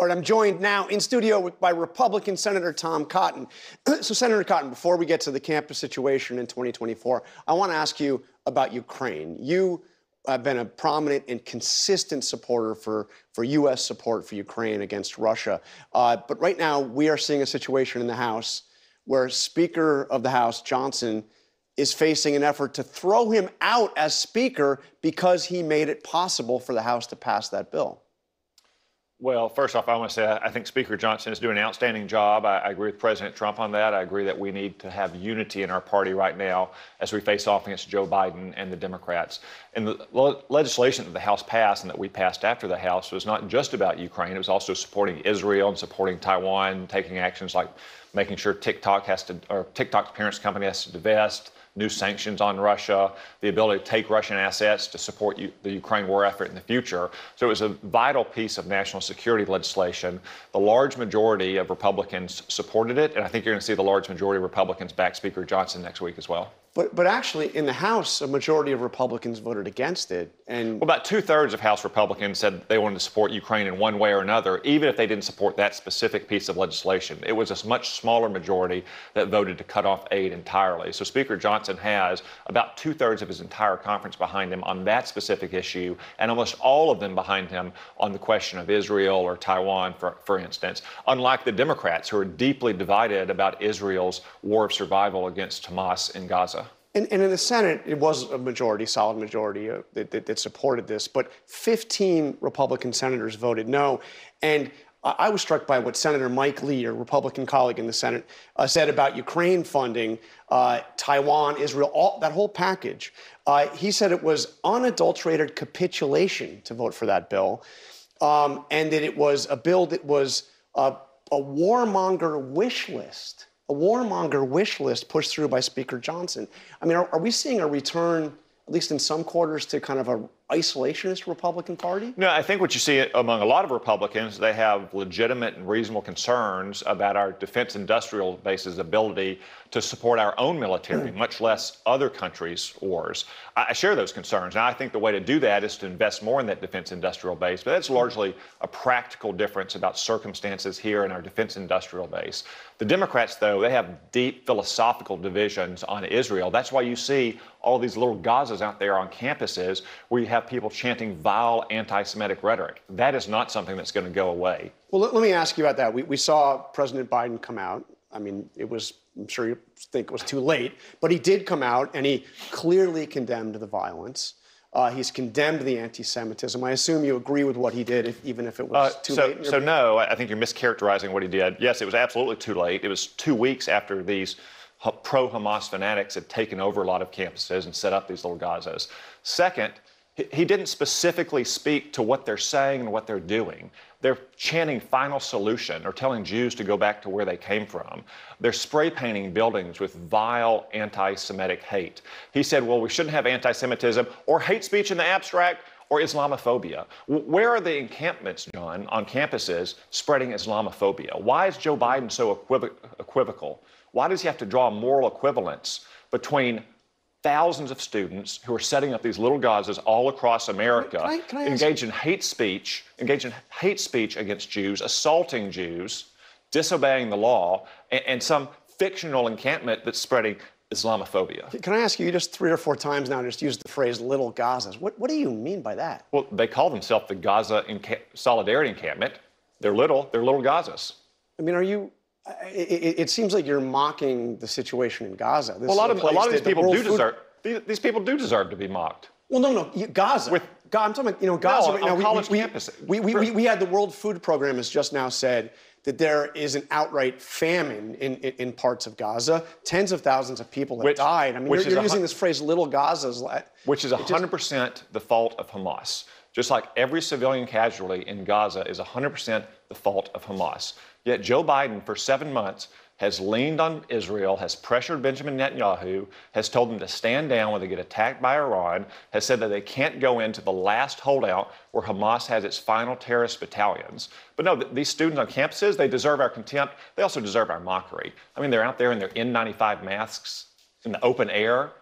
All right, I'm joined now in studio by Republican Senator Tom Cotton. so, Senator Cotton, before we get to the campus situation in 2024, I want to ask you about Ukraine. You have been a prominent and consistent supporter for, for U.S. support for Ukraine against Russia. Uh, but right now, we are seeing a situation in the House where Speaker of the House, Johnson, is facing an effort to throw him out as Speaker because he made it possible for the House to pass that bill. Well, first off, I want to say I think Speaker Johnson is doing an outstanding job. I, I, agree with President Trump on that. I agree that we need to have unity in our party right now as we face off against Joe Biden and the Democrats. And the le- legislation that the House passed and that we passed after the House was not just about Ukraine, it was also supporting Israel and supporting Taiwan, taking actions like making sure TikTok has to, or TikTok's parents company has to divest new sanctions on Russia, the ability to take Russian assets to support U- the Ukraine war effort in the future. So it was a vital piece of national security legislation. The large majority of Republicans supported it, and I think you're going to see the large majority of Republicans back Speaker Johnson next week as well. But, but actually, in the House, a majority of Republicans voted against it. And well, about two thirds of House Republicans said they wanted to support Ukraine in one way or another, even if they didn't support that specific piece of legislation. It was a much smaller majority that voted to cut off aid entirely. So Speaker Johnson has about two thirds of his entire conference behind him on that specific issue, and almost all of them behind him on the question of Israel or Taiwan, for, for instance. Unlike the Democrats, who are deeply divided about Israel's war of survival against Hamas in Gaza. And, and, in the Senate, it was a majority, solid majority, uh, that, that, that, supported this, but 15 Republican senators voted no. And I was struck by what Senator Mike Lee, a Republican colleague in the Senate, uh, said about Ukraine funding, uh, Taiwan, Israel, all, that whole package. Uh, he said it was unadulterated capitulation to vote for that bill, um, and that it was a bill that was a, a warmonger wish list a warmonger wish list pushed through by Speaker Johnson. I mean, are, are we seeing a return, at least in some quarters, to kind of a isolationist Republican Party? No, I think what you see among a lot of Republicans, they have legitimate and reasonable concerns about our defense industrial base's ability to support our own military, mm. much less other countries' wars. I share those concerns. Now, I think the way to do that is to invest more in that defense industrial base, but that's mm. largely a practical difference about circumstances here in our defense industrial base. The Democrats, though, they have deep philosophical divisions on Israel. That's why you see all these little Gazas out there on campuses where you have people chanting vile anti Semitic rhetoric. That is not something that's going to go away. Well, let, let me ask you about that. We, we saw President Biden come out. I mean, it was, I'm sure you think it was too late, but he did come out and he clearly condemned the violence. Uh, he's condemned the anti-Semitism. I assume you agree with what he did, if, even if it was uh, too so, late. So no, I think you're mischaracterizing what he did. Yes, it was absolutely too late. It was two weeks after these pro-Hamas fanatics had taken over a lot of campuses and set up these little Gazas. Second, he didn't specifically speak to what they're saying and what they're doing. They're chanting final solution or telling Jews to go back to where they came from. They're spray painting buildings with vile anti Semitic hate. He said, well, we shouldn't have anti Semitism or hate speech in the abstract or Islamophobia. Where are the encampments, John, on campuses spreading Islamophobia? Why is Joe Biden so equivocal? Why does he have to draw a moral equivalence between thousands of students who are setting up these little Gazas all across America, can I, can I engage in hate speech, engage in hate speech against Jews, assaulting Jews, disobeying the law, and, and some fictional encampment that's spreading Islamophobia. Can I ask you, you just three or four times now just used the phrase little Gazas. What, what do you mean by that? Well, they call themselves the Gaza Enca- Solidarity Encampment. They're little, they're little Gazas. I mean, are you it, it, seems like you're mocking the situation in Gaza. This well, a lot of a lot of these people do food... deserve these, these, people do deserve to be mocked. Well, no, no, Gaza. With, God, I'm talking about you know Gaza no, right now. college we. We, we, we, we, had the World Food Program has just now said that there is an outright famine in, in, in parts of Gaza. Tens of thousands of people have which, died. I mean, you're, you're using this phrase "little Gazas," which is 100 percent the fault of Hamas. Just like every civilian casualty in Gaza is 100 percent the fault of Hamas. Yet Joe Biden, for seven months, has leaned on Israel, has pressured Benjamin Netanyahu, has told them to stand down when they get attacked by Iran, has said that they can't go into the last holdout where Hamas has its final terrorist battalions. But no, these students on campuses, they deserve our contempt. They also deserve our mockery. I mean, they're out there in their N95 masks in the open air,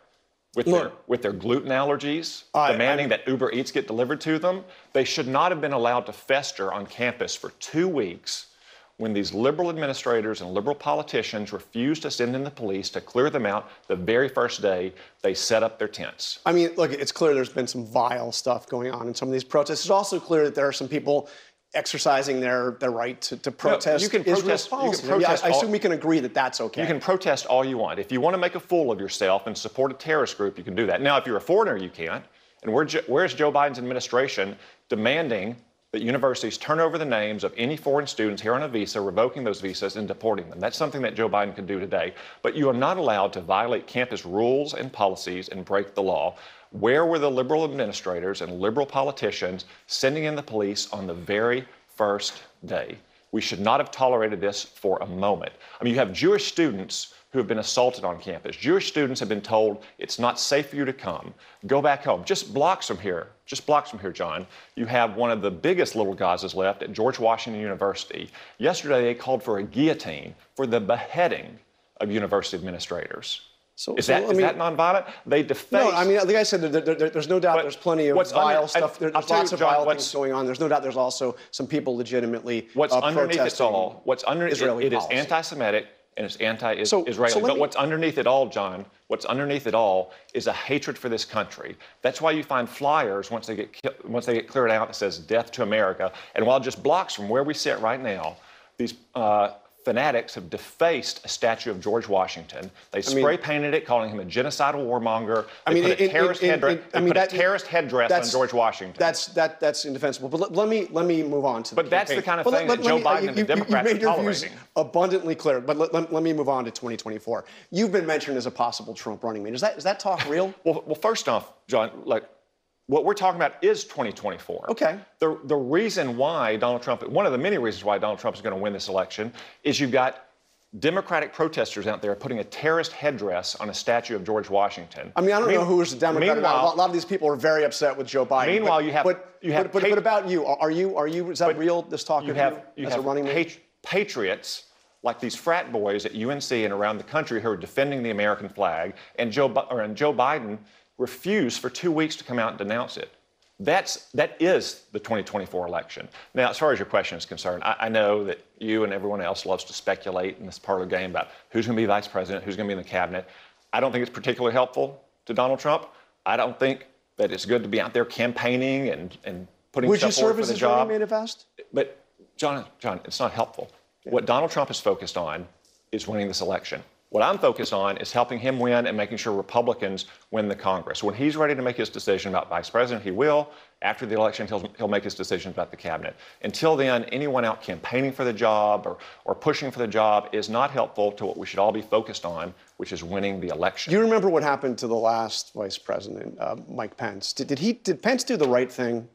with Look. their with their gluten allergies, I- demanding I- that Uber Eats get delivered to them. They should not have been allowed to fester on campus for two weeks when these liberal administrators and liberal politicians refused to send in the police to clear them out the very first day they set up their tents. I mean, look, it's clear there's been some vile stuff going on in some of these protests. It's also clear that there are some people exercising their, their right to, to protest you can protest- you can policies. I I- assume we can agree that that's okay. You can protest all you want. If you want to make a fool of yourself and support a terrorist group, you can do that. Now, if you're a foreigner, you can't. And where, where's Joe Biden's administration demanding that universities turn over the names of any foreign students here on a visa, revoking those visas and deporting them? That's something that Joe Biden can do today. But you are not allowed to violate campus rules and policies and break the law. Where were the liberal administrators and liberal politicians sending in the police on the very first day? We should not have tolerated this for a moment. I mean, you have Jewish students who have been assaulted on campus. Jewish students have been told it's not safe for you to come. Go back home. Just blocks from here, just blocks from here, John, you have one of the biggest little Gazas left at George Washington University. Yesterday, they called for a guillotine for the beheading of university administrators. So- is so that, let is that nonviolent? They deface. No, I mean, like I said, there, there- there's no doubt there's plenty of vile under- stuff. I- There- there's tell you, lots of John, vile what's- things going on. There's no doubt there's also some people legitimately What's uh, underneath it all? What's under it, it is anti-Semitic and it's anti-Israeli. So- so but me- what's underneath it all, John? What's underneath it all is a hatred for this country. That's why you find flyers once they get ki- once they get cleared out that says "Death to America." And while just blocks from where we sit right now, these. Uh, Fanatics have defaced a statue of George Washington. They mean- spray painted it, calling him a genocidal warmonger. They I mean, put a in- terrorist, in- headdress, I they mean, put a that- terrorist headdress on that's- George Washington. That's that that's indefensible. But let, let me let me move on to. But the that's the kind of But thing that Joe me- Biden you, and the you- you Democrats made are your views abundantly clear. But let, let, let me move on to 2024. You've been mentioned as a possible Trump running mate. Is that is that talk real? Well, well, first off, John, like what we're talking about is 2024. Okay. The the reason why Donald Trump, one of the many reasons why Donald Trump is going to win this election, is you've got Democratic protesters out there putting a terrorist headdress on a statue of George Washington. I mean, I don't know who's a Democrat. or. A lot, a lot of these people are very upset with Joe Biden. Meanwhile, but, you have- But, you have but, but, pa- but about you, are you are you is that real? This talk you of have you, you as have a running pat- patriots like these frat boys at UNC and around the country who are defending the American flag, and Joe or, and Joe Biden refused for two weeks to come out and denounce it. That's that is the 2024 election. Now, as far as your question is concerned, I, I know that you and everyone else loves to speculate in this part of the game about who's going to be vice president, who's going to be in the cabinet. I don't think it's particularly helpful to Donald Trump. I don't think that it's good to be out there campaigning and, and putting Would stuff you forward serve for as the his job. running mate if asked? But John, John, it's not helpful. What Donald Trump is focused on is winning this election. What I'm focused on is helping him win and making sure Republicans win the Congress. When he's ready to make his decision about vice president, he will. After the election, he'll, he'll make his decisions about the cabinet. Until then, anyone out campaigning for the job or, or pushing for the job is not helpful to what we should all be focused on, which is winning the election. You remember what happened to the last vice president, uh, Mike Pence? Did, did he did Pence do the right thing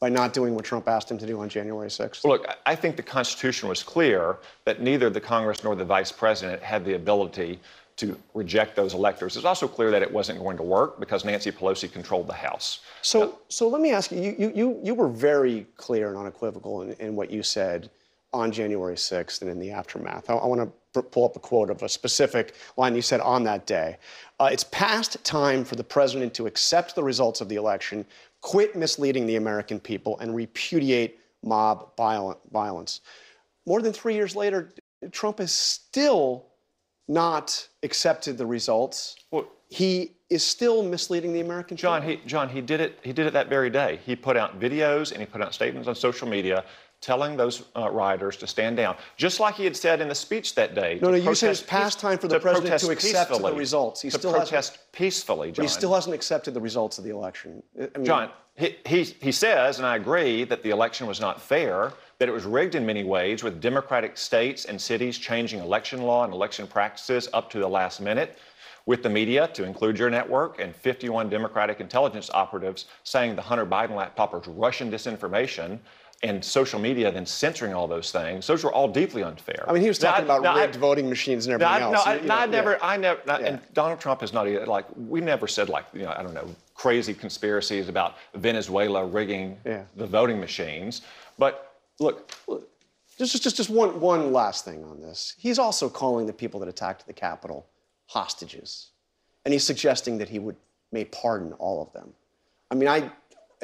by not doing what Trump asked him to do on January 6th? Look, I- think the Constitution was clear that neither the Congress nor the Vice President had the ability to reject those electors. It's also clear that it wasn't going to work because Nancy Pelosi controlled the House. So, so let me ask you, you, you, you were very clear and unequivocal in, in what you said on January 6th and in the aftermath. I, I want to pull up a quote of a specific line you said on that day. Uh, it's past time for the president to accept the results of the election, quit misleading the American people, and repudiate mob viol- violence. More than three years later, Trump has still not accepted the results. Well- he is still misleading the American John, people. he, John, he did it. He did it that very day. He put out videos and he put out statements on social media telling those uh, rioters to stand down, just like he had said in the speech that day. No, no, you said it's past time for the to president to accept the results. He to still hasn't- protest peacefully, John. He still hasn't accepted the results of the election. I mean, John, he, he, he says, and I agree, that the election was not fair, that it was rigged in many ways, with Democratic states and cities changing election law and election practices up to the last minute, with the media, to include your network, and 51 Democratic intelligence operatives saying the Hunter Biden laptop was Russian disinformation. And social media then censoring all those things; those were all deeply unfair. I mean, he was talking I- about now, I- rigged voting machines and everything I, no, else. I, You no, know, I yeah. never, I never, not- Yeah. and Donald Trump is not like we never said like you know I don't know crazy conspiracies about Venezuela rigging Yeah. the voting machines, but look, Just, just, just, just one, one last thing on this. He's also calling the people that attacked the Capitol hostages, and he's suggesting that he would may pardon all of them. I mean, I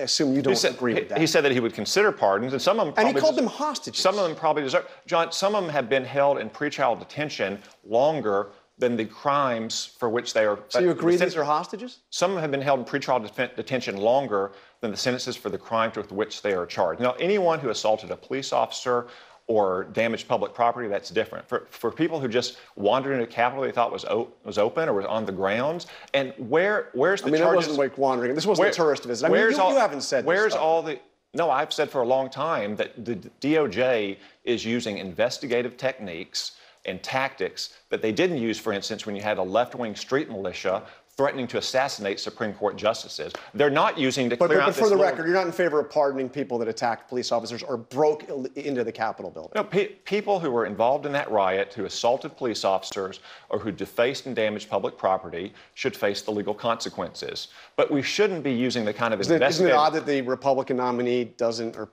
assume you don't He said, agree with that. he said that he would consider pardons, and some of them. and he called des- them hostages. Some of them probably deserve. John, some of them have been held in pretrial detention longer than the crimes for which they are. so you agree these are hostages? Some of them have been held in pretrial defen- detention longer than the sentences for the crimes with which they are charged. Now, anyone who assaulted a police officer or damaged public property, that's different. For, for people who just wandered into a Capitol they thought was, o- was open or was on the grounds, and where where's the I mean, charges? wasn't like wandering. This wasn't Where- a tourist visit. I mean, where's you, all- you haven't said this Where's all the? No, I've said for a long time that the DOJ is using investigative techniques and tactics that they didn't use, for instance, when you had a left-wing street militia threatening to assassinate Supreme Court justices. They're not using to But, clear but, out but for the little- record, you're not in favor of pardoning people that attacked police officers or broke into the Capitol building. No, pe- people who were involved in that riot, who assaulted police officers, or who defaced and damaged public property, should face the legal consequences. But we shouldn't be using the kind of Isn't it, isn't it odd that the Republican nominee doesn't or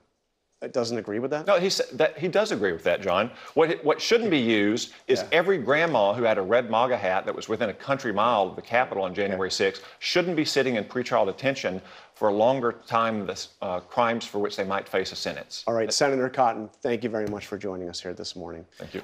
doesn't agree with that? No, he said that he does agree with that, John. What what shouldn't be used is every grandma who had a red MAGA hat that was within a country mile of the Capitol on January 6th shouldn't be sitting in pretrial detention for a longer time than the uh, crimes for which they might face a sentence. All right, Senator Cotton, thank you very much for joining us here this morning. Thank you.